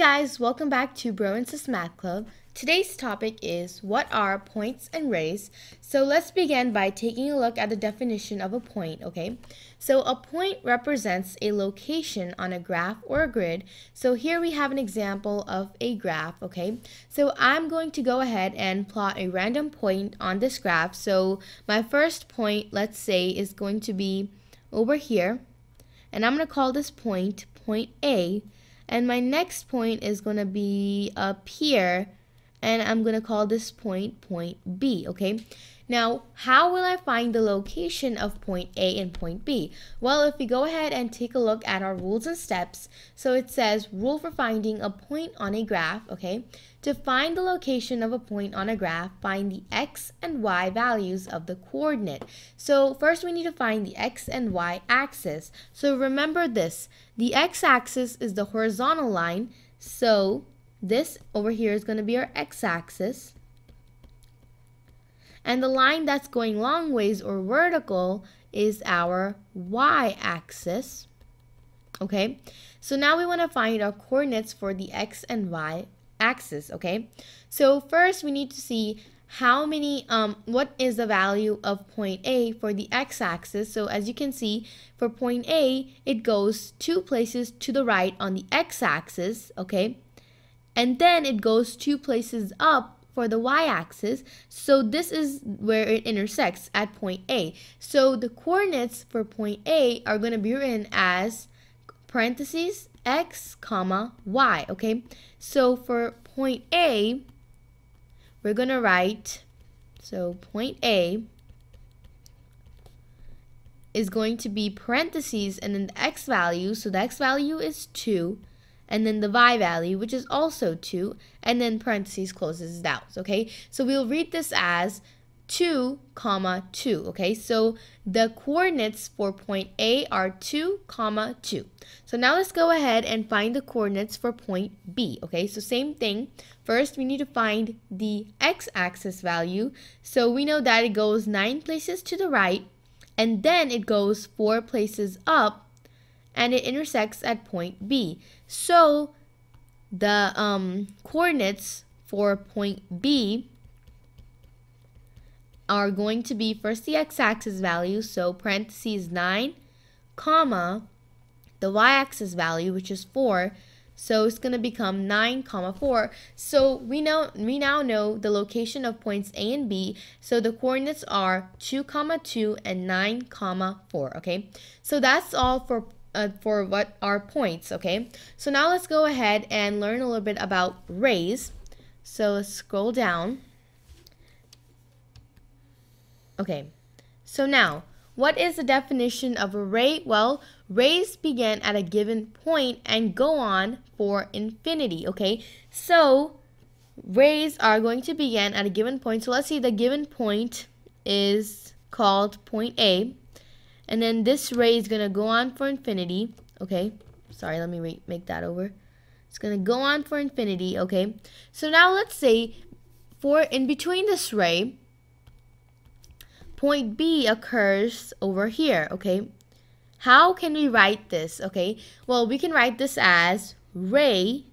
guys, welcome back to Bro and Sis Math Club. Today's topic is what are points and rays? So let's begin by taking a look at the definition of a point, okay? So a point represents a location on a graph or a grid. So here we have an example of a graph, okay? So I'm going to go ahead and plot a random point on this graph. So my first point, let's say, is going to be over here. And I'm going to call this point point A and my next point is going to be up here. And I'm going to call this point point B, okay? Now, how will I find the location of point A and point B? Well, if we go ahead and take a look at our rules and steps, so it says rule for finding a point on a graph, okay? To find the location of a point on a graph, find the x and y values of the coordinate. So first we need to find the x and y axis. So remember this, the x-axis is the horizontal line, so this over here is going to be our x-axis. And the line that's going long ways or vertical is our y-axis. Okay, so now we want to find our coordinates for the x and y axis, okay? So first we need to see how many, um, what is the value of point A for the x-axis. So as you can see, for point A, it goes two places to the right on the x-axis, okay? And then it goes two places up for the y-axis. So this is where it intersects at point A. So the coordinates for point A are going to be written as parentheses x comma y, okay? So for point A, we're going to write, so point A is going to be parentheses and then the x value, so the x value is 2, and then the y value, which is also 2, and then parentheses closes it out, okay? So we'll read this as 2 comma 2 okay? So the coordinates for point A are 2 comma 2 so now let's go ahead and find the coordinates for point B okay? So same thing. First we need to find the x-axis value. So we know that it goes 9 places to the right and then it goes 4 places up and it intersects at point B so the um, coordinates for point B are going to be first the x-axis value, so parentheses 9, comma, the y-axis value, which is 4, so it's going to become 9 comma 4. So we know we now know the location of points A and B. So the coordinates are 2 comma 2 and 9 comma 4. Okay. So that's all for uh, for what are points. Okay. So now let's go ahead and learn a little bit about rays. So let's scroll down. Okay, so now, what is the definition of a ray? Well, rays begin at a given point and go on for infinity, okay? So, rays are going to begin at a given point. So, let's see, the given point is called point A. And then this ray is going to go on for infinity, okay? Sorry, let me make that over. It's going to go on for infinity, okay? So now let's say for in between this ray, point B occurs over here, okay? How can we write this, okay? Well, we can write this as ray,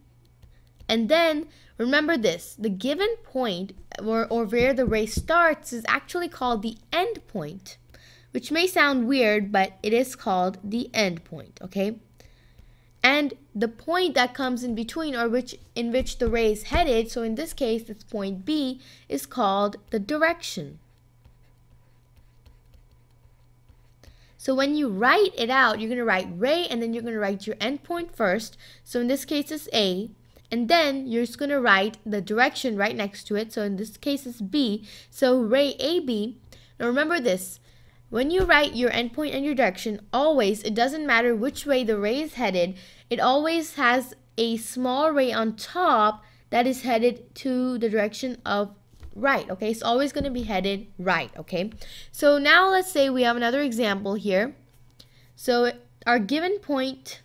and then remember this, the given point or, or where the ray starts is actually called the end point, which may sound weird, but it is called the end point, okay? And the point that comes in between or which in which the ray is headed, so in this case it's point B, is called the direction. So when you write it out, you're going to write ray and then you're going to write your endpoint first. So in this case it's A. And then you're just going to write the direction right next to it. So in this case it's B. So ray AB. Now remember this. When you write your endpoint and your direction, always, it doesn't matter which way the ray is headed, it always has a small ray on top that is headed to the direction of right, okay? It's always going to be headed right, okay? So now let's say we have another example here. So our given point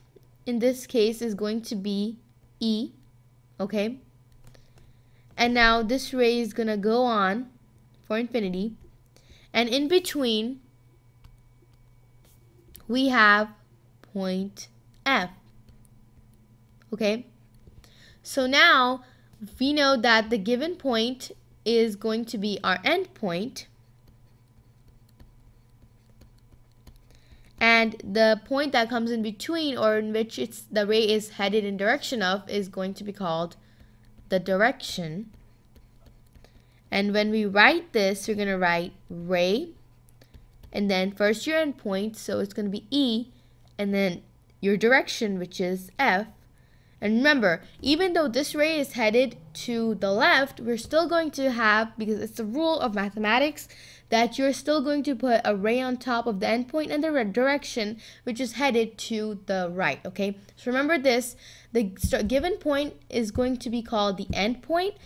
in this case is going to be E, okay? And now this ray is going to go on for infinity. And in between, we have point F, okay? So now we know that the given point is going to be our end point. And the point that comes in between or in which it's the ray is headed in direction of is going to be called the direction. And when we write this, we're going to write ray and then first your endpoint, so it's going to be E, and then your direction, which is F. And remember, even though this ray is headed to the left, we're still going to have, because it's the rule of mathematics, that you're still going to put a ray on top of the endpoint and the direction, which is headed to the right, okay? So remember this, the given point is going to be called the endpoint,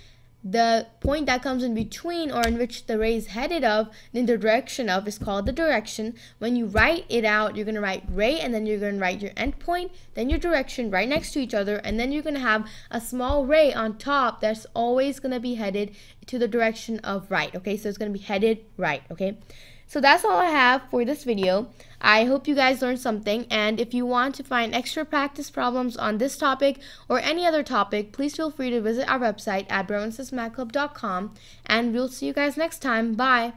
the point that comes in between or in which the ray is headed of in the direction of is called the direction. When you write it out, you're going to write ray and then you're going to write your endpoint, then your direction right next to each other, and then you're going to have a small ray on top that's always going to be headed to the direction of right. Okay, so it's going to be headed right. Okay. So that's all I have for this video. I hope you guys learned something and if you want to find extra practice problems on this topic or any other topic, please feel free to visit our website at broandsismathclub.com and we'll see you guys next time. Bye!